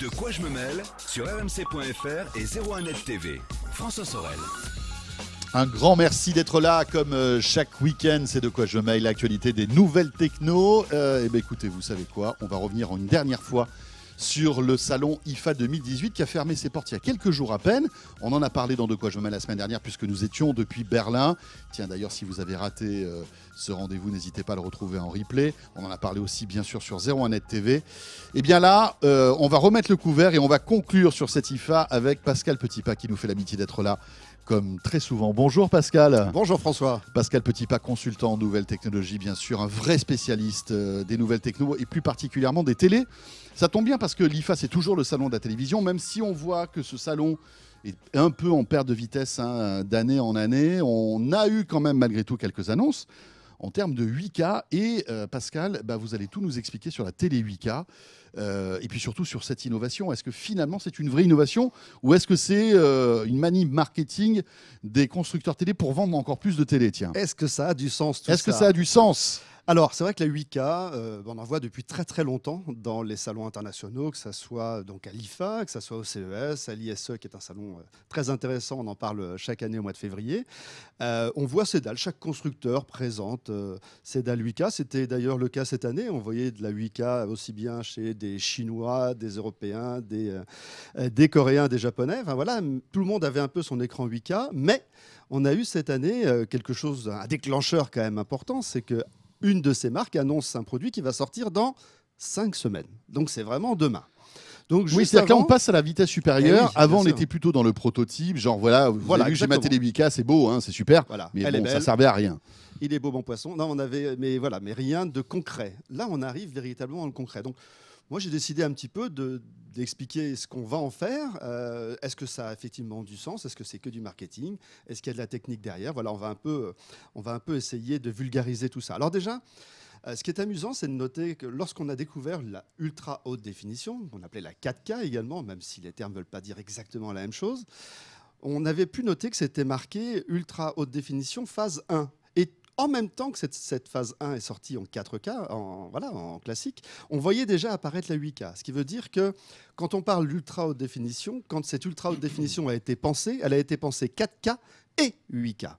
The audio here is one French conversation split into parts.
De quoi je me mêle sur rmc.fr et 01net TV. François Sorel. Un grand merci d'être là, comme euh, chaque week-end, c'est de quoi je mail l'actualité des nouvelles techno. Euh, et ben écoutez, vous savez quoi? On va revenir une dernière fois sur le salon IFA 2018 qui a fermé ses portes il y a quelques jours à peine. On en a parlé dans De quoi je me mets la semaine dernière puisque nous étions depuis Berlin. Tiens d'ailleurs si vous avez raté euh, ce rendez-vous, n'hésitez pas à le retrouver en replay. On en a parlé aussi bien sûr sur 01net TV. Et eh bien là, euh, on va remettre le couvert et on va conclure sur cette IFA avec Pascal Petitpas qui nous fait l'amitié d'être là comme très souvent. Bonjour Pascal. Bonjour François. Pascal Petitpas, consultant en nouvelles technologies, bien sûr, un vrai spécialiste euh, des nouvelles techno et plus particulièrement des télés. Ça tombe bien parce que l'IFA, c'est toujours le salon de la télévision, même si on voit que ce salon est un peu en perte de vitesse hein, d'année en année. On a eu quand même malgré tout quelques annonces en termes de 8K. Et euh, Pascal, bah, vous allez tout nous expliquer sur la télé 8K. Euh, et puis surtout sur cette innovation, est-ce que finalement c'est une vraie innovation ou est-ce que c'est euh, une manie marketing des constructeurs télé pour vendre encore plus de télé Tiens? Est-ce que ça a du sens Est-ce que ça? a du sens? Alors, c'est vrai que la 8K, euh, on en voit depuis très très longtemps dans les salons internationaux, que ce soit donc à l'IFA, que ce soit au CES, à l'ISE, qui est un salon euh, très intéressant, on en parle chaque année au mois de février. Euh, on voit ces dalles, chaque constructeur présente ces dalles 8K. C'était d'ailleurs le cas cette année, on voyait de la 8K aussi bien chez des Chinois, des Européens, des, des Coréens, des Japonais. Enfin voilà, tout le monde avait un peu son écran 8K, mais on a eu cette année quelque chose, un déclencheur quand même important, c'est que une de ces marques annonce un produit qui va sortir dans cinq semaines. Donc c'est vraiment demain. Donc, oui, c'est-à-dire qu'on passe à la vitesse supérieure. Eh Avant, on était plutôt dans le prototype, genre voilà, vous voilà, j'ai ma télé 8K, c'est beau, hein, c'est super, voilà. mais Elle bon, ça servait à rien. Il est beau, bon poisson. Non, on avait, mais voilà, mais rien de concret. Là, on arrive véritablement dans le concret. Donc, moi, j'ai décidé un petit peu d'expliquer ce qu'on va en faire. Euh, est-ce que ça a effectivement du sens? Est-ce que c'est que du marketing? Est-ce qu'il y a de la technique derrière? Voilà, on va un peu, on va un peu essayer de vulgariser tout ça. Alors déjà. Euh, ce qui est amusant, c'est de noter que lorsqu'on a découvert la ultra haute définition, qu'on appelait la 4K également, même si les termes ne veulent pas dire exactement la même chose, on avait pu noter que c'était marqué ultra haute définition phase 1 en même temps que cette, phase 1 est sortie en 4K, en, voilà, en classique, on voyait déjà apparaître la 8K. Ce qui veut dire que quand on parle d'ultra haute définition, quand cette ultra haute définition a été pensée, elle a été pensée 4K et 8K.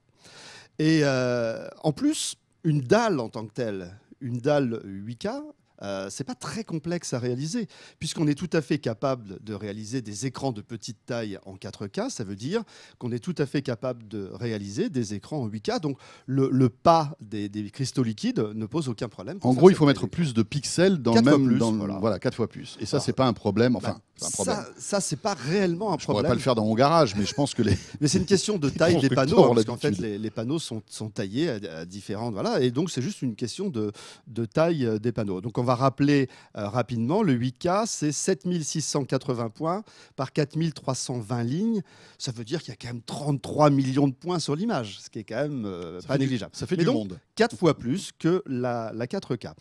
Et euh, en plus, une dalle en tant que telle, une dalle 8K, euh, c'est pas très complexe à réaliser, puisqu'on est tout à fait capable de réaliser des écrans de petite taille en 4K. Ça veut dire qu'on est tout à fait capable de réaliser des écrans en 8K. Donc le, pas des, cristaux liquides ne pose aucun problème. En gros, il faut mettre plus de pixels dans le même. Plus, voilà. quatre fois plus. Et ça, c'est pas un problème. Enfin, bah, un problème. Ça, c'est pas réellement un Je problème. Je pourrais pas le faire dans mon garage, mais je pense que les. mais c'est une question de taille des panneaux, hein, parce qu'en fait, les, panneaux sont, taillés à, différentes. Voilà, et donc c'est juste une question de, de taille euh, des panneaux. Donc on va rappeler euh, rapidement, le 8K, c'est 7680 points par 4320 lignes. Ça veut dire qu'il y a quand même 33 millions de points sur l'image, ce qui est quand même euh, pas négligeable. ça fait du monde. 4 fois plus que la, la 4K.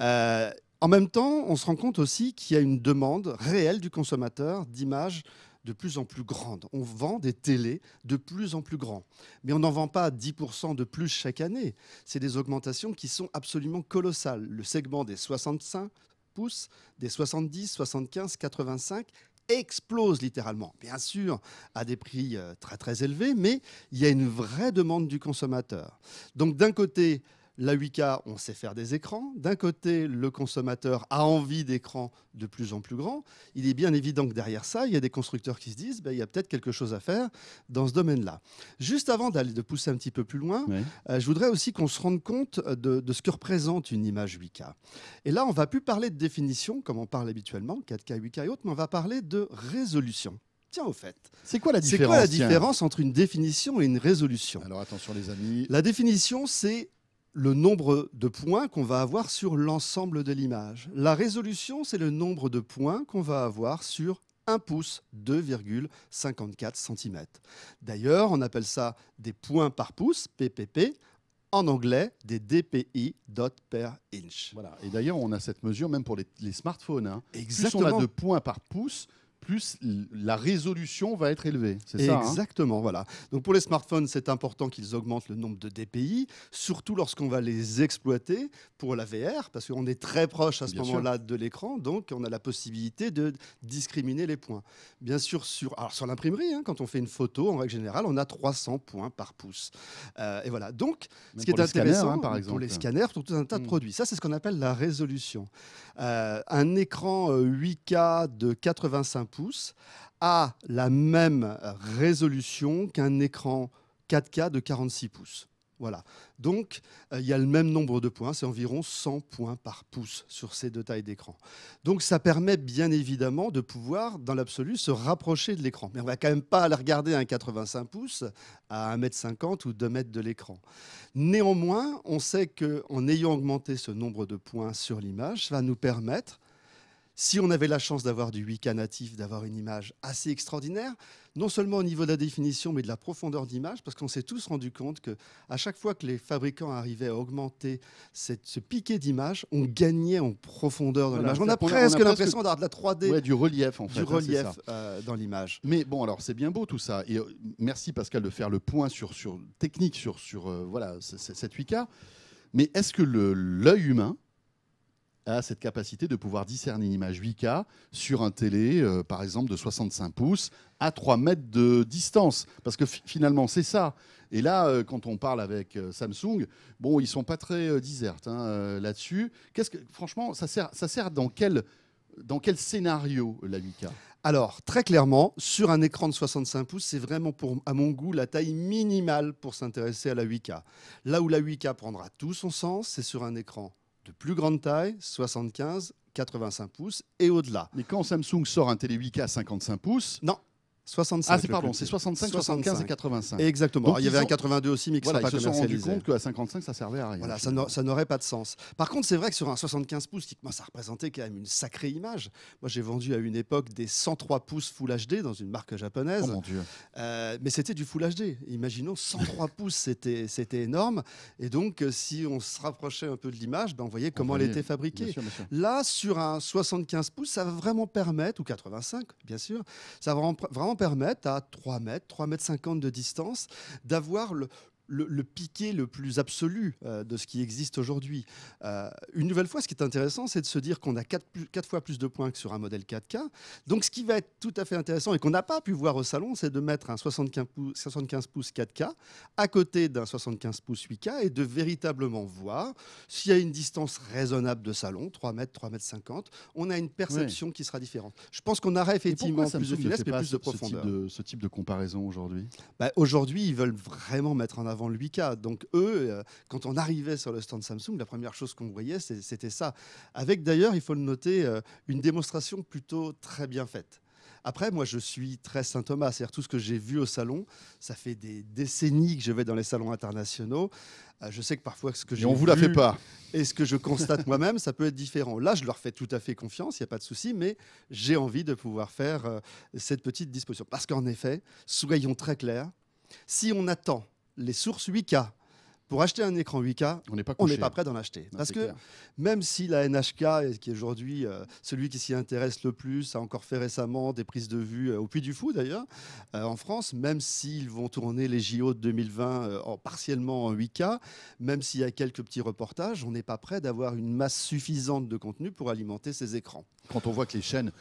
Euh, en même temps, on se rend compte aussi qu'il y a une demande réelle du consommateur d'images de plus en plus grande. On vend des télés de plus en plus grands. Mais on n'en vend pas 10% de plus chaque année. C'est des augmentations qui sont absolument colossales. Le segment des 65 pouces, des 70, 75, 85 explose littéralement. Bien sûr, à des prix euh, très très élevés, mais il y a une vraie demande du consommateur. Donc d'un côté, la 8K, on sait faire des écrans. D'un côté, le consommateur a envie d'écrans de plus en plus grands. Il est bien évident que derrière ça, il y a des constructeurs qui se disent ben, il y a peut-être quelque chose à faire dans ce domaine-là. Juste avant d'aller de pousser un petit peu plus loin, euh, je voudrais aussi qu'on se rende compte de, ce que représente une image 8K. Et là, on va plus parler de définition, comme on parle habituellement, 4K, 8K et autres, mais on va parler de résolution. Tiens, au fait. C'est quoi la différence C'est quoi la différence entre une définition et une résolution? Alors attention les amis. La définition, c'est le nombre de points qu'on va avoir sur l'ensemble de l'image. La résolution, c'est le nombre de points qu'on va avoir sur 1 pouce, 2,54 cm. D'ailleurs, on appelle ça des points par pouce, PPP, en anglais des DPI, dot per inch. Voilà. Et d'ailleurs, on a cette mesure même pour les, smartphones. Hein. Exactement. Plus on a de points par pouce, plus la résolution va être élevée. C'est ça. hein? Exactement, voilà. Donc pour les smartphones, c'est important qu'ils augmentent le nombre de DPI, surtout lorsqu'on va les exploiter pour la VR, parce qu'on est très proche à ce moment-là de l'écran, donc on a la possibilité de discriminer les points. Bien sûr, sur, alors sur l'imprimerie, hein, quand on fait une photo, en règle générale, on a 300 points par pouce. Euh, et voilà. Donc, Même ce qui est pour scanners, intéressant hein, par pour exemple. les scanners, pour tout un tas de Mm. produits, ça c'est ce qu'on appelle la résolution. Euh, un écran euh, 8K de 85 pouces a la même résolution qu'un écran 4K de 46 pouces. Voilà. Donc, euh, il y a le même nombre de points, c'est environ 100 points par pouce sur ces deux tailles d'écran. Donc, ça permet bien évidemment de pouvoir, dans l'absolu, se rapprocher de l'écran. Mais on va quand même pas aller regarder un 85 pouces à 1m50 ou 2 mètres de l'écran. Néanmoins, on sait qu'en ayant augmenté ce nombre de points sur l'image, ça va nous permettre, si on avait la chance d'avoir du 8K natif, d'avoir une image assez extraordinaire, non seulement au niveau de la définition, mais de la profondeur d'image, parce qu'on s'est tous rendu compte que à chaque fois que les fabricants arrivaient à augmenter cette- ce piqué d'image, on gagnait en profondeur dans Voilà, l'image. On a on presque l'impression d'avoir de la 3D, Ouais, du relief en fait. du hein, relief euh, dans l'image. Mais bon, alors c'est bien beau tout ça. Et euh, merci Pascal de faire le point sur, sur technique sur, sur euh, voilà, cette 8K. Mais est-ce que l'œil humain a cette capacité de pouvoir discerner une image 8K sur un télé, euh, par exemple, de 65 pouces à 3 mètres de distance Parce que fi- finalement, c'est ça. Et là, euh, quand on parle avec euh, Samsung, bon, ils sont pas très disertes hein, là-dessus. Qu'est-ce que, franchement, ça sert, ça sert dans quel, dans quel scénario la 8K Alors, très clairement, sur un écran de 65 pouces, c'est vraiment, pour, à mon goût, la taille minimale pour s'intéresser à la 8K. Là où la 8K prendra tout son sens, c'est sur un écran de plus grande taille, 75, 85 pouces et au-delà. Mais quand Samsung sort un télé 8K à 55 pouces, 65. ah c'est pardon, c'est petit. 65, 75 et 85. Exactement. Il y avait un 82 aussi, mais qui voilà, ne ils se pas sont rendus compte qu'à 55 ça servait à rien. Voilà, ça n'aurait pas de sens. Par contre, c'est vrai que sur un 75 pouces, qui ça représentait quand même une sacrée image. Moi, j'ai vendu à une époque des 103 pouces Full HD dans une marque japonaise. Oh mon dieu. Euh, mais c'était du Full HD. Imaginons 103 pouces, c'était c'était énorme. Et donc, euh, si on se rapprochait un peu de l'image, ben, on voyait comment elle voyait, était Bien fabriquée. sûr, bien sûr. Là, sur un 75 pouces, ça va vraiment permettre, ou 85 bien sûr, ça va vraiment- permettre à 3 mètres, 3 mètres 50 de distance, d'avoir le, le, le piqué le plus absolu euh, de ce qui existe aujourd'hui. Euh, une nouvelle fois, ce qui est intéressant, c'est de se dire qu'on a 4, fois plus de points que sur un modèle 4K. Donc, ce qui va être tout à fait intéressant et qu'on n'a pas pu voir au salon, c'est de mettre un 75 pouces, 75 pouces 4K à côté d'un 75 pouces 8K et de véritablement voir s'il y a une distance raisonnable de salon, 3 mètres, 3 mètres 50, on a une perception qui sera différente. Je pense qu'on aura effectivement plus de finesse, mais plus de ce- ce type profondeur. de, ce type de comparaison aujourd'hui? Bah, Aujourd'hui, ils veulent vraiment mettre en avant le 8K. Donc eux, euh, quand on arrivait sur le stand Samsung, la première chose qu'on voyait, c'était ça. Avec d'ailleurs, il faut le noter, euh, une démonstration plutôt très bien faite. Après, moi, je suis très Saint Thomas. C'est-à-dire tout ce que j'ai vu au salon, ça fait des décennies que je vais dans les salons internationaux. Euh, je sais que parfois, ce que j'ai on vous la fait pas. et ce que je constate moi-même, ça peut être différent. Là, je leur fais tout à fait confiance, il n'y a pas de souci, mais j'ai envie de pouvoir faire cette petite disposition. Parce qu'en effet, soyons très clairs, si on attend les sources 8K pour acheter un écran 8K, On n'est pas couché. pas prêt d'en acheter. Non, Parce que clair. même si la NHK, qui est aujourd'hui euh, celui qui s'y intéresse le plus, a encore fait récemment des prises de vue euh, au Puy du Fou d'ailleurs, euh, en France, même s'ils vont tourner les JO de 2020 euh, en, partiellement en 8K, même s'il y a quelques petits reportages, on n'est pas prêt d'avoir une masse suffisante de contenu pour alimenter ces écrans. Quand on voit que les chaînes,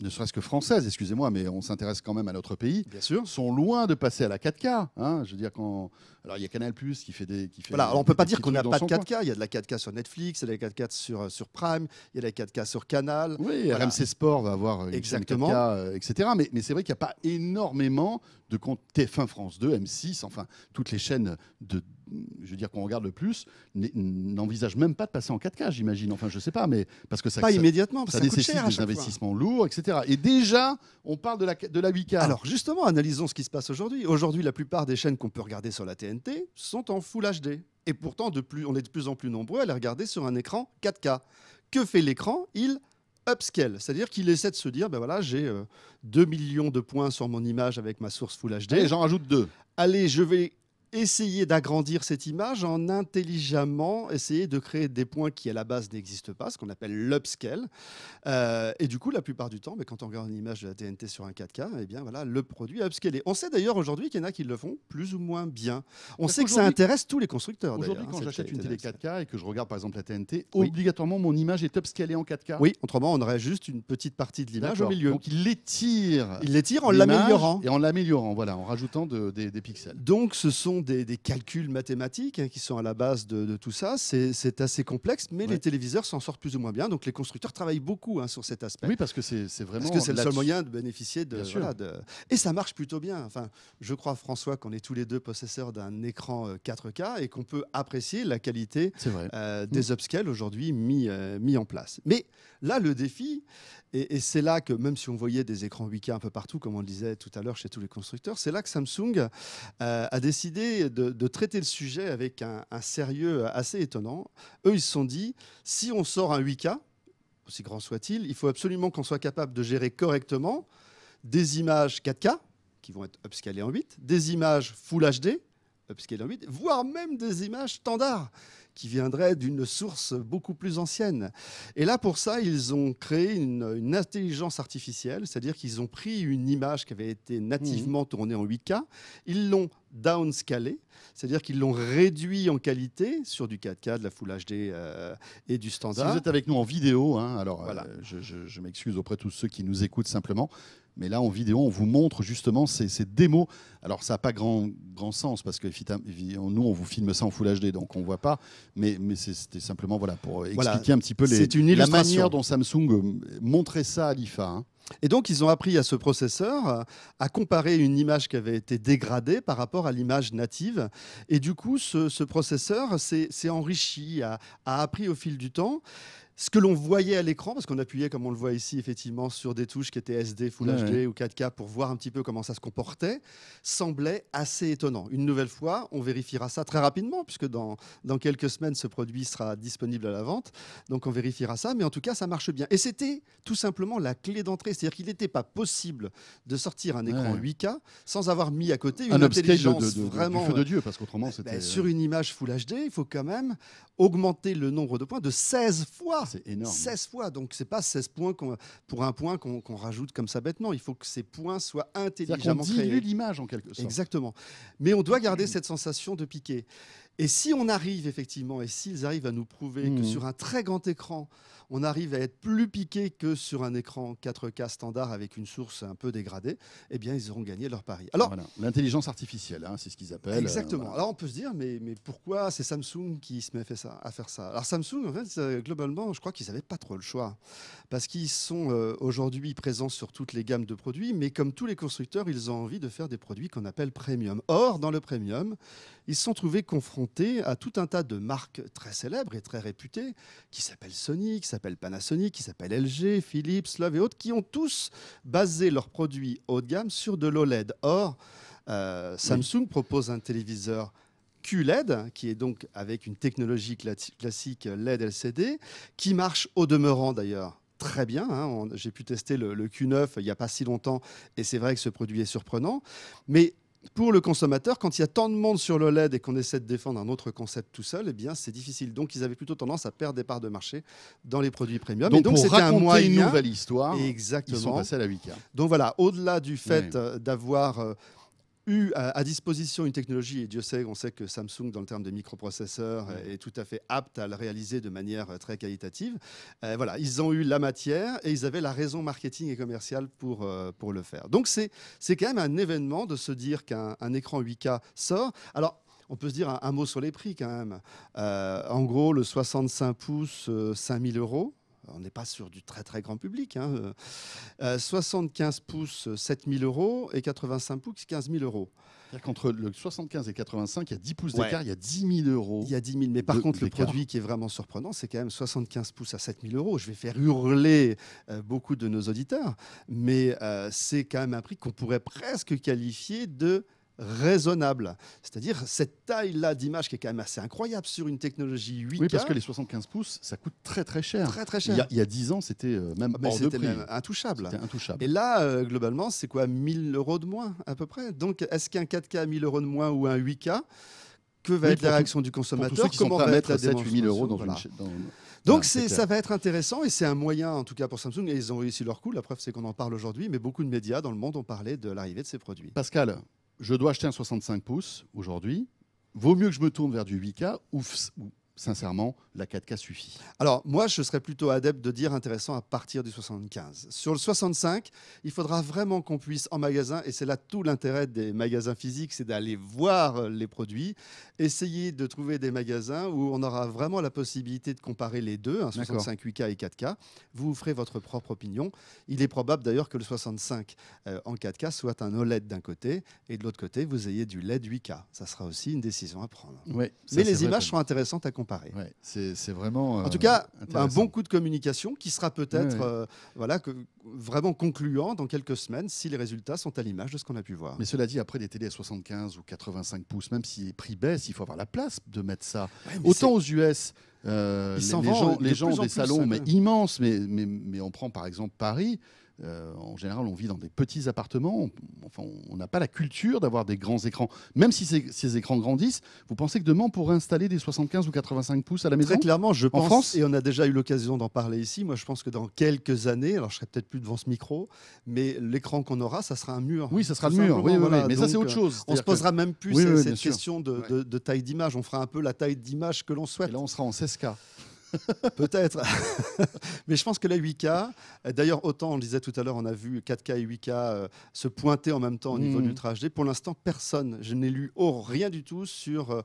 ne serait-ce que françaises, excusez-moi, mais on s'intéresse quand même à notre pays, Bien sûr. sont loin de passer à la 4K. hein. Je veux dire, quand. Alors, il y a Canal Plus qui fait des. Qui fait Voilà, alors on peut pas dire qu'on n'a pas de son coin. 4K. Il y a de la 4K sur Netflix, il y a de la 4K sur, euh, sur Prime, il y a de la 4K sur Canal. Oui, Voilà. RMC Sport va avoir une Exactement. chaîne 4K, euh, etc. Mais, mais c'est vrai qu'il n'y a pas énormément de comptes TF1 France 2, M6, enfin toutes les chaînes de, je veux dire qu'on regarde le plus, n'envisagent même pas de passer en 4K, j'imagine. Enfin, je sais pas, mais parce que ça, Pas ça, immédiatement, parce ça ça coûte nécessite cher des fois. investissements lourds, etc. Et déjà, on parle de la, de la 8K. Alors justement, analysons ce qui se passe aujourd'hui. Aujourd'hui, la plupart des chaînes qu'on peut regarder sur la TNT sont en Full HD. Et pourtant, de plus, on est de plus en plus nombreux à les regarder sur un écran 4K. Que fait l'écran? Il upscale, c'est-à-dire qu'il essaie de se dire, ben voilà, j'ai euh, 2 millions de points sur mon image avec ma source Full HD. Allez, j'en rajoute deux. Allez, je vais essayer d'agrandir cette image en intelligemment essayer de créer des points qui à la base n'existent pas, ce qu'on appelle l'upscale. Euh, et du coup, la plupart du temps, mais quand on regarde une image de la TNT sur un 4K, eh bien voilà, le produit est upscalé. On sait d'ailleurs aujourd'hui qu'il y en a qui le font plus ou moins bien. On Parce sait que ça intéresse tous les constructeurs. Aujourd'hui, d'ailleurs, quand hein, j'achète une télé TNT. 4K et que je regarde par exemple la TNT, Oui. obligatoirement mon image est upscalée en 4K. Oui, autrement, on aurait juste une petite partie de l'image au milieu. Donc il l'étire. Il les tire en l'améliorant. Et en l'améliorant, voilà, en rajoutant de- des, des pixels. Donc, ce sont des, des calculs mathématiques hein, qui sont à la base de, de tout ça. C'est assez complexe, mais Ouais. les téléviseurs s'en sortent plus ou moins bien. Donc, les constructeurs travaillent beaucoup hein, sur cet aspect. Oui, parce que c'est vraiment. Parce que c'est le seul moyen de bénéficier de, voilà, de- Et ça marche plutôt bien. Enfin, je crois, François, qu'on est tous les deux possesseurs d'un écran euh, 4K et qu'on peut apprécier la qualité euh, Mm. des upscales aujourd'hui mis, euh, mis en place. Mais là, le défi, et, c'est là que même si on voyait des écrans 8K un peu partout, comme on le disait tout à l'heure chez tous les constructeurs, c'est là que Samsung euh, a décidé de, de traiter le sujet avec un, un sérieux assez étonnant. Eux, ils se sont dit, si on sort un 8K, aussi grand soit-il, il faut absolument qu'on soit capable de gérer correctement des images 4K qui vont être upscalées en 8, des images Full HD upscalées en 8, voire même des images standards qui viendraient d'une source beaucoup plus ancienne. Et là, pour ça, ils ont créé une, une intelligence artificielle, c'est-à-dire qu'ils ont pris une image qui avait été nativement tournée en 8K, ils l'ont downscalée, c'est-à-dire qu'ils l'ont réduit en qualité sur du 4K, de la Full HD euh, et du Si standard. vous êtes avec nous en vidéo, hein, alors Voilà. euh, je, je- je m'excuse auprès de tous ceux qui nous écoutent simplement, mais là en vidéo, on vous montre justement ces, ces démos. Alors ça n'a pas grand, grand sens parce que nous, on vous filme ça en Full HD, donc on ne voit pas, mais, c'était simplement voilà, pour Voilà. expliquer un petit peu les, C'est une la manière dont Samsung euh, montrait ça à l'IFA. hein. Et donc, ils ont appris à ce processeur euh, à comparer une image qui avait été dégradée par rapport à l'image native. Et du coup, ce, ce processeur s'est s'est enrichi, a, a appris au fil du temps. Ce que l'on voyait à l'écran, parce qu'on appuyait, comme on le voit ici, effectivement, sur des touches qui étaient SD, Full Ouais, HD ou 4K pour voir un petit peu comment ça se comportait, semblait assez étonnant. Une nouvelle fois, on vérifiera ça très rapidement, puisque dans, dans quelques semaines, ce produit sera disponible à la vente. Donc on vérifiera ça, mais en tout cas, ça marche bien. Et c'était tout simplement la clé d'entrée. C'est-à-dire qu'il n'était pas possible de sortir un écran Ouais. 8K sans avoir mis à côté une Un de, intelligence de- de- vraiment. du feu de Dieu, parce qu'autrement c'était. euh, sur une image Full HD, il faut quand même augmenter le nombre de points de 16 fois. C'est énorme. 16 fois, donc c'est pas 16 points pour un point qu'on rajoute comme ça bêtement. Il faut que ces points soient intelligemment dilue créés. l'image en quelque sorte. Exactement. Mais on doit garder cette sensation de piquer. Et si on arrive effectivement, et s'ils arrivent à nous prouver que Mhm. sur un très grand écran, on arrive à être plus piqué que sur un écran 4K standard avec une source un peu dégradée, eh bien, ils auront gagné leur pari. Alors, Voilà. L'intelligence artificielle, hein, c'est ce qu'ils appellent. euh, Exactement. voilà. Alors on peut se dire, mais, mais pourquoi c'est Samsung qui se met à faire ça, à faire ça? Alors Samsung, en fait, euh, globalement, je crois qu'ils n'avaient pas trop le choix. Parce qu'ils sont euh, aujourd'hui présents sur toutes les gammes de produits, mais comme tous les constructeurs, ils ont envie de faire des produits qu'on appelle premium. Or, dans le premium, ils se sont trouvés confrontés à tout un tas de marques très célèbres et très réputées, qui s'appellent Sony, qui s'appellent Panasonic, qui s'appellent LG, Philips, Love et autres, qui ont tous basé leurs produits haut de gamme sur de l'OLED. Or, euh, Samsung propose un téléviseur QLED, qui est donc avec une technologie cla- classique LED LCD, qui marche au demeurant d'ailleurs très bien. hein. J'ai pu tester le, le Q9 il n'y a pas si longtemps, et c'est vrai que ce produit est surprenant. Mais pour le consommateur, quand il y a tant de monde sur le LED et qu'on essaie de défendre un autre concept tout seul, eh bien c'est difficile. Donc ils avaient plutôt tendance à perdre des parts de marché dans les produits premium. Donc, et donc pour un raconter moyen. une nouvelle histoire, ils sont Exactement. passés à la 8K. Donc voilà, au-delà du fait euh, d'avoir euh, eu à, à disposition une technologie, et Dieu sait, on sait que Samsung, dans le terme de microprocesseurs, Ouais. est tout à fait apte à le réaliser de manière euh, très qualitative. Euh, voilà, ils ont eu la matière et ils avaient la raison marketing et commerciale pour, euh, pour le faire. Donc c'est quand même un événement de se dire qu'un un écran 8K sort. Alors, on peut se dire un, un mot sur les prix quand même. Euh, en gros, le 65 pouces, euh, 5000 euros. On n'est pas sur du très très grand public. hein. Euh, euh, 75 pouces, 7000 euros et 85 pouces, 15 000 euros. Qu'entre le 75 et 85, il y a 10 pouces Ouais. d'écart, il y a 10 000 euros. Il y a 10 000. Mais par de- contre, le produit qui est vraiment surprenant, c'est quand même 75 pouces à 7 000 euros. Je vais faire hurler euh, beaucoup de nos auditeurs, mais euh, c'est quand même un prix qu'on pourrait presque qualifier de raisonnable. C'est-à-dire cette taille-là d'image qui est quand même assez incroyable sur une technologie 8K. Oui, parce que les 75 pouces, ça coûte très très cher. Très très Il cher. y a, il y a 10 ans, c'était euh, même Ah, mais hors de c'était prix. même intouchable. Intouchable. Et là, euh, globalement, c'est quoi 1000 euros de moins à peu près? Donc, est-ce qu'un 4K à 1000 euros de moins ou un 8K Que va Oui, être la tout- réaction du consommateur tous ceux qui sont Comment prêts à va être mettre la 7 8 000 euros dans une. Voilà. cha- dans- Donc c'est ça va être intéressant et c'est un moyen en tout cas pour Samsung et ils ont réussi leur coup. La preuve c'est qu'on en parle aujourd'hui, mais beaucoup de médias dans le monde ont parlé de l'arrivée de ces produits. Pascal, je dois acheter un 65 pouces aujourd'hui. Vaut mieux que je me tourne vers du 8K ou, sincèrement, la 4K suffit. Alors moi je serais plutôt adepte de dire intéressant à partir du 75. Sur le 65, il faudra vraiment qu'on puisse en magasin et c'est là tout l'intérêt des magasins physiques, c'est d'aller voir euh, les produits, essayer de trouver des magasins où on aura vraiment la possibilité de comparer les deux, un D'accord. 65 8K et 4K. Vous vous ferez votre propre opinion. Il est probable d'ailleurs que le 65 euh, en 4K soit un OLED d'un côté et de l'autre côté vous ayez du LED 8K. Ça sera aussi une décision à prendre. Ouais, ça, Mais les images sont intéressantes à comparer. Ouais, c'est vraiment. En euh, tout cas, un intéressant. bon coup de communication qui sera peut-être Ouais, euh, voilà, que, vraiment concluant dans quelques semaines si les résultats sont à l'image de ce qu'on a pu voir. Mais cela dit, après des télés à 75 ou 85 pouces, même si les prix baissent, il faut avoir la place de mettre ça. Autant aux US, euh, les, les gens, les gens des salons mais ouais. immenses, mais, mais, mais on prend par exemple Paris. Euh, en général, on vit dans des petits appartements. On- Enfin, on n'a pas la culture d'avoir des grands écrans. Même si ces, ces écrans grandissent, vous pensez que demain on pourrait installer des 75 ou 85 pouces à la maison? Très clairement, je pense, France? et on a déjà eu l'occasion d'en parler ici, moi je pense que dans quelques années, alors je serai peut-être plus devant ce micro, mais l'écran qu'on aura, ça sera un mur. Oui, ça sera le mur. Oui, oui, voilà. oui. Mais ça, c'est autre euh, chose. On se que- posera même plus cette, question de, Ouais. de- de taille d'image. On fera un peu la taille d'image que l'on souhaite. Et là, on sera en 16K. Peut-être. Mais je pense que la 8K, euh, d'ailleurs, autant on le disait tout à l'heure, on a vu 4K et 8K euh, se pointer en même temps au niveau Mhm. de l'Ultra HD. Pour l'instant, personne, je n'ai lu oh, rien du tout sur euh,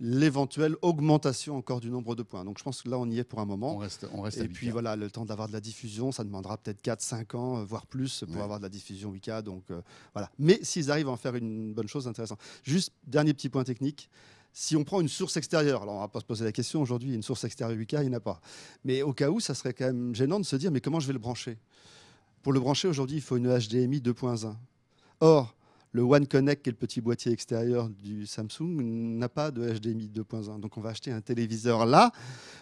l'éventuelle augmentation encore du nombre de points. Donc je pense que là, on y est pour un moment. On reste, on reste à Et puis 8K. voilà, le temps d'avoir de la diffusion, ça demandera peut-être 4-5 ans, euh, voire plus, pour Ouais. avoir de la diffusion 8K. Donc euh, voilà. Mais s'ils arrivent à en faire une bonne chose, intéressante. Juste, dernier petit point technique. Si on prend une source extérieure, alors on va pas se poser la question aujourd'hui, une source extérieure 8K, il n'y en a pas. Mais au cas où, ça serait quand même gênant de se dire, mais comment je vais le brancher? Pour le brancher aujourd'hui, il faut une HDMI 2.1. Or, le One Connect, qui est le petit boîtier extérieur du Samsung, n'a pas de HDMI 2.1. Donc on va acheter un téléviseur là,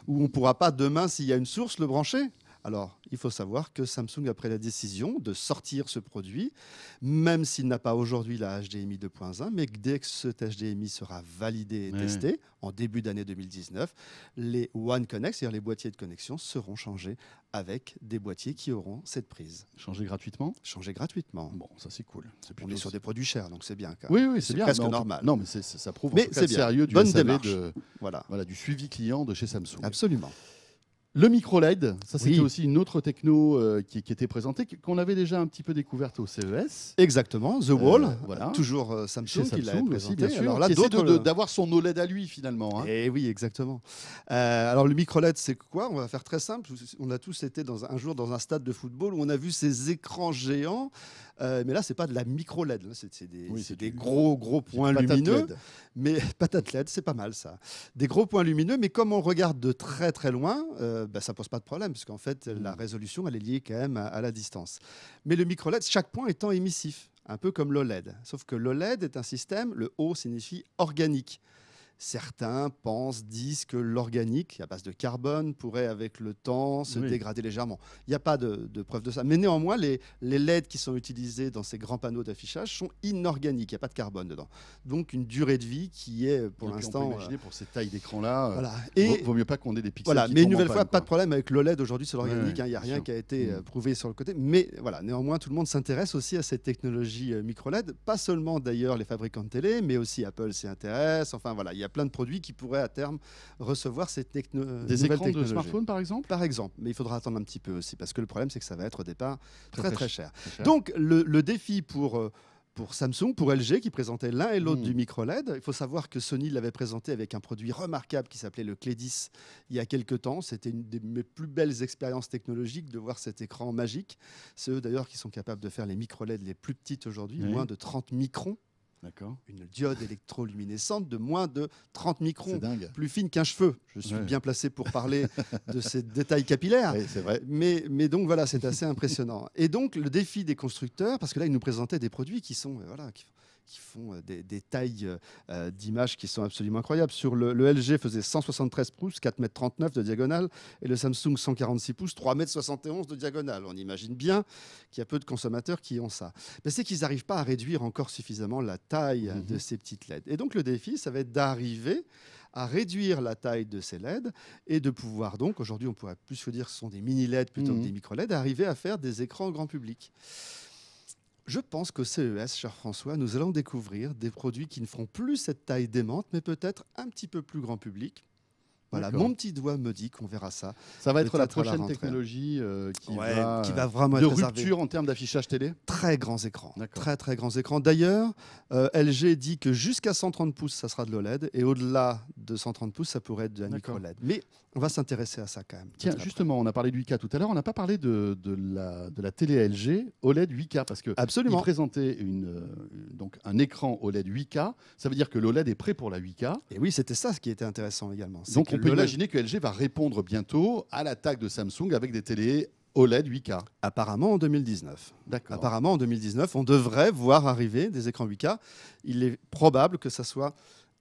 où on ne pourra pas demain, s'il y a une source, le brancher. Alors, il faut savoir que Samsung a pris la décision de sortir ce produit, même s'il n'a pas aujourd'hui la HDMI 2.1, mais dès que cet HDMI sera validé et Ouais. testé, en début d'année 2019, les One Connect, c'est-à-dire les boîtiers de connexion, seront changés avec des boîtiers qui auront cette prise, Changer gratuitement? Changés gratuitement. Bon, ça c'est cool. On est sur des produits chers, donc c'est bien. quand Oui, même. oui, c'est c'est bien. presque normal. Non, mais ça, prouve Mais en tout cas c'est le bien. sérieux du Bonne SAV de, Voilà, voilà, du suivi client de chez Samsung. absolument. Le micro LED, ça c'était Oui. aussi une autre techno euh, qui, qui était présentée, qu'on avait déjà un petit peu découverte au CES. Exactement, The Euh, Wall, voilà. toujours euh, Samsung, Chez qui l'a Samsung aussi, bien sûr. Alors là, d'avoir son OLED à lui finalement. hein. Eh oui, exactement. Euh, alors le micro LED, c'est quoi? On va faire très simple. On a tous été dans un, jour dans un stade de football où on a vu ces écrans géants, mais là c'est pas de la micro LED, c'est des, Oui, c'est c'est des du- gros gros points lumineux. LED. Mais patate LED, c'est pas mal ça. Des gros points lumineux, mais comme on regarde de très très loin, euh, bah, ça pose pas de problème, puisqu'en fait la Mm. résolution elle est liée quand même à, à la distance. Mais le micro LED, chaque point étant émissif, un peu comme l'OLED. Sauf que l'OLED est un système, le O signifie organique. Certains pensent, disent que l'organique, à base de carbone, pourrait avec le temps se Oui. dégrader légèrement. Il n'y a pas de, de preuve de ça. Mais néanmoins, les, les LED qui sont utilisés dans ces grands panneaux d'affichage sont inorganiques. Il n'y a pas de carbone dedans. Donc une durée de vie qui est pour l'instant. peut imaginer pour cette taille d'écran-là, euh, euh, voilà. vaut, Et vaut mieux pas qu'on ait des pixels. voilà, qui mais une nouvelle fois, pas de problème avec l'OLED aujourd'hui sur l'organique. Ouais, hein, Il n'y a rien sûr. qui a été euh, Mm. prouvé sur le côté. Mais voilà, néanmoins, tout le monde s'intéresse aussi à cette technologie euh, micro-LED. Pas seulement d'ailleurs les fabricants de télé, mais aussi Apple s'y intéresse. Enfin voilà, il y a plein de produits qui pourraient à terme recevoir cette techno euh, Des nouvelle écrans de smartphone par exemple? Par exemple, mais il faudra attendre un petit peu aussi, parce que le problème, c'est que ça va être au départ Très, très cher. Très cher. Donc le, le défi pour, euh, pour Samsung, pour LG, qui présentait l'un et l'autre Mm. du micro LED, il faut savoir que Sony l'avait présenté avec un produit remarquable qui s'appelait le Clédis il y a quelques temps. C'était une des mes plus belles expériences technologiques de voir cet écran magique. C'est eux d'ailleurs qui sont capables de faire les micro LED les plus petites aujourd'hui, Oui. moins de 30 microns. Une diode électroluminescente de moins de 30 microns plus fine qu'un cheveu. Je suis Ouais. bien placé pour parler de ces détails capillaires. Oui, c'est vrai. Mais, mais donc voilà, c'est assez impressionnant. Et donc le défi des constructeurs, parce que là, ils nous présentaient des produits qui sont, euh, voilà, qui, qui font euh, des, des tailles euh, d'images qui sont absolument incroyables. Sur le, le LG faisait 173 pouces, 4,39 m de diagonale, et le Samsung 146 pouces, 3,71 m de diagonale. On imagine bien qu'il y a peu de consommateurs qui ont ça. Mais c'est qu'ils n'arrivent pas à réduire encore suffisamment la taille Mhm. de ces petites LED. Et donc le défi, ça va être d'arriver à réduire la taille de ces LED et de pouvoir donc, aujourd'hui on pourrait plus se dire que ce sont des mini LED plutôt Mhm. que des micro LED, arriver à faire des écrans grand public. Je pense qu'au CES, cher François, nous allons découvrir des produits qui ne feront plus cette taille démente, mais peut-être un petit peu plus grand public. Voilà, mon petit doigt me dit qu'on verra ça. Ça va être la prochaine technologie euh, qui, Ouais, va, qui va vraiment de être réservée. rupture en termes d'affichage télé. Très grands écrans. Très très grands écrans. D'ailleurs, euh, LG dit que jusqu'à 130 pouces, ça sera de l'OLED, et au-delà de 130 pouces, ça pourrait être de la micro LED. Mais on va s'intéresser à ça quand même. Tiens, justement, on a parlé de 8K tout à l'heure, on n'a pas parlé de, de la, de la télé LG OLED 8K parce que Absolument. présentait une, euh, donc un écran OLED 8K. Ça veut dire que l'OLED est prêt pour la 8K. Et oui, c'était ça ce qui était intéressant également. Donc que on peut imaginer que LG va répondre bientôt à l'attaque de Samsung avec des télés OLED 8K. Apparemment en 2019. D'accord. Apparemment en 2019, on devrait voir arriver des écrans 8K. Il est probable que ça soit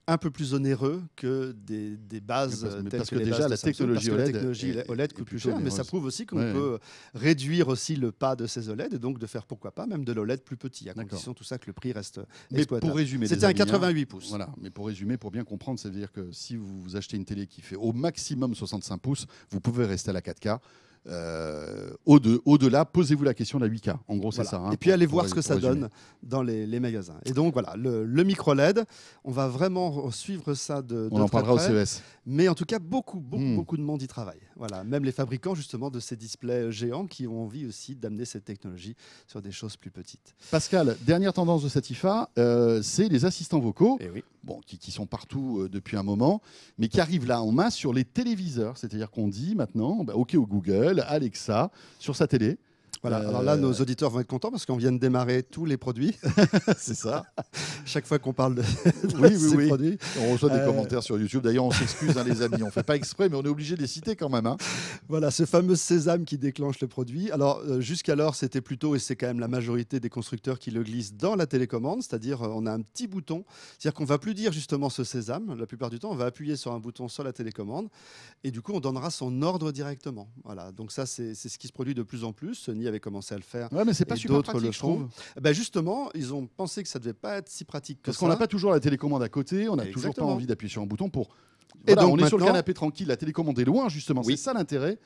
un peu plus onéreux que des, des bases Mais parce- telles parce que que les déjà, bases la Samsung, technologie parce que la OLED technologie est- OLED est coûte plus cher, mais ça onéreuse. prouve aussi qu'on Ouais. peut réduire aussi le pas de ces OLED et donc de faire pourquoi pas même de l'OLED plus petit, à condition tout ça que le prix reste Mais exploitable. pour résumer, C'était un amis, hein, 88 pouces. Voilà, mais pour résumer, pour bien comprendre, ça veut dire que si vous achetez une télé qui fait au maximum 65 pouces, vous pouvez rester à la 4K. Euh, au-de- Au-delà, posez-vous la question de la 8K. En gros, c'est Voilà. ça. hein, et puis pour- allez voir ce que ça résumer. donne dans les, les magasins. Et donc voilà, le, le micro LED, on va vraiment suivre ça de, de On en parlera au. CES. Mais en tout cas, beaucoup, beaucoup, Hmm. beaucoup de monde y travaille. Voilà, même les fabricants justement de ces displays géants qui ont envie aussi d'amener cette technologie sur des choses plus petites. Pascal, dernière tendance de cette IFA, euh, c'est les assistants vocaux, Et oui. Bon, qui, sont partout euh, depuis un moment, mais qui arrivent là en masse sur les téléviseurs. C'est-à-dire qu'on dit maintenant, bah, OK au Google, Alexa, sur sa télé. Voilà. Euh, Alors là, nos auditeurs vont être contents parce qu'on vient de démarrer tous les produits. c'est ça. Chaque fois qu'on parle de, de Oui, ces oui. produits. On reçoit des Euh, commentaires sur YouTube. D'ailleurs, on s'excuse, hein, les amis. On fait pas exprès, mais on est obligé de les citer quand même. hein. Voilà, ce fameux sésame qui déclenche le produit. Alors, euh, jusqu'alors, c'était plutôt, et c'est quand même la majorité des constructeurs qui le glissent dans la télécommande, c'est-à-dire euh, on a un petit bouton. C'est-à-dire qu'on va plus dire justement ce sésame. La plupart du temps, on va appuyer sur un bouton sur la télécommande et du coup, on donnera son ordre directement. Voilà, donc ça, c'est c'est ce qui se produit de plus en plus. Avait commencé à le faire. Ouais, mais c'est pas super d'autres pratique, le je trouve. Ben justement, ils ont pensé que ça devait pas être si pratique que Parce qu'on n'a pas toujours la télécommande à côté, on n'a toujours pas envie d'appuyer sur un bouton pour. Et Voilà, donc on est sur le canapé tranquille, la télécommande est loin, justement. Oui. C'est ça l'intérêt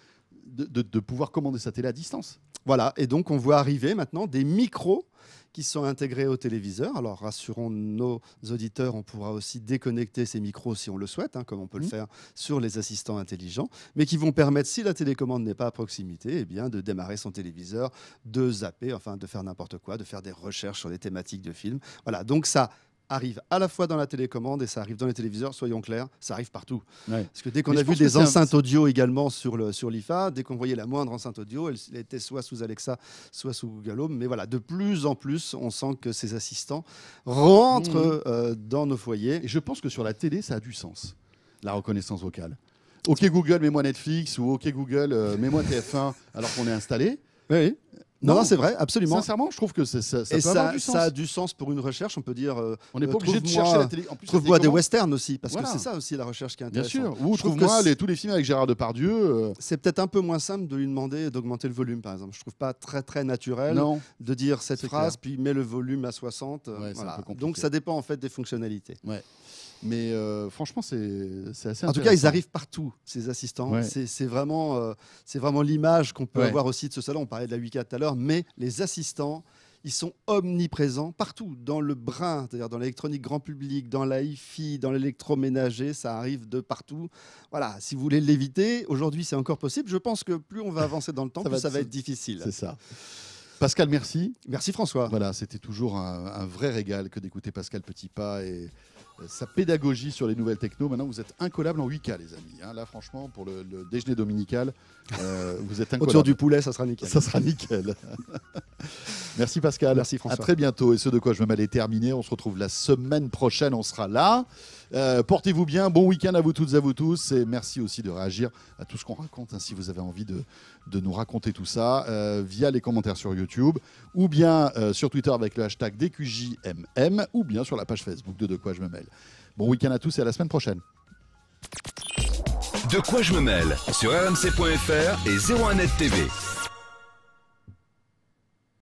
de, de- de pouvoir commander sa télé à distance. Voilà, et donc on voit arriver maintenant des micros qui sont intégrés au téléviseur. Alors rassurons nos auditeurs, on pourra aussi déconnecter ces micros si on le souhaite, hein, comme on peut le Mhm. faire sur les assistants intelligents, mais qui vont permettre, si la télécommande n'est pas à proximité, eh bien, de démarrer son téléviseur, de zapper, enfin de faire n'importe quoi, de faire des recherches sur des thématiques de films. Voilà, donc ça arrive à la fois dans la télécommande et ça arrive dans les téléviseurs, soyons clairs, ça arrive partout. Ouais. Parce que dès qu'on a vu des un- enceintes audio également sur le sur l'IFA, dès qu'on voyait la moindre enceinte audio, elle, elle était soit sous Alexa, soit sous Google Home. Mais voilà, de plus en plus, on sent que ces assistants rentrent Mhm. euh, dans nos foyers. Et je pense que sur la télé, ça a du sens, la reconnaissance vocale. OK Google, mets-moi Netflix ou OK Google, euh, mets-moi TF1 alors qu'on est installé. Oui. Non, Non, c'est vrai, absolument. Sincèrement, je trouve que ça, ça et peut avoir ça, du sens. ça a du sens pour une recherche. On peut dire, euh, On n'est euh, pas obligé de chercher la télé. En plus, la trouve-moi des westerns aussi, parce Voilà. que c'est ça aussi la recherche qui est Bien intéressante. sûr. Ou Je trouve trouve-moi tous les films avec Gérard Depardieu. euh, C'est peut-être un peu moins simple de lui demander d'augmenter le volume, par exemple. Je trouve pas très très naturel. non. de dire cette phrase, puis mets le volume à 60. euh, Ouais, c'est un voilà. peu compliqué. Donc ça dépend en fait des fonctionnalités. Mais euh, franchement, c'est assez En tout cas, ils arrivent partout, ces assistants. Ouais. C'est vraiment, euh, c'est vraiment l'image qu'on peut Ouais. avoir aussi de ce salon. On parlait de la 8K tout à l'heure, mais les assistants, ils sont omniprésents partout, dans le brin, c'est-à-dire dans l'électronique grand public, dans la hi-fi, dans l'électroménager, ça arrive de partout. Voilà, si vous voulez l'éviter, aujourd'hui c'est encore possible. Je pense que plus on va avancer dans le temps, Ça plus va ça va être difficile. C'est ça. Pascal, merci. Merci François. Voilà, c'était toujours un, un vrai régal que d'écouter Pascal Petitpas et sa pédagogie sur les nouvelles techno. Maintenant, vous êtes incollable en 8K, les amis. hein. Là, franchement, pour le, le déjeuner dominical, euh, vous êtes Autour incollable. du poulet, ça sera nickel. Ça sera nickel. Merci Pascal. Merci, À François. très bientôt. Et ce de quoi je me mêle est terminé. On se retrouve la semaine prochaine. On sera là. Euh, Portez-vous bien. Bon week-end à vous toutes et à vous tous. Et merci aussi de réagir à tout ce qu'on raconte. hein, si vous avez envie de, de nous raconter tout ça euh, via les commentaires sur YouTube ou bien euh, sur Twitter avec le hashtag DQJMM ou bien sur la page Facebook de De quoi je me mêle. Bon week-end à tous et à la semaine prochaine. De quoi je me mêle sur rmc.fr et 01net TV.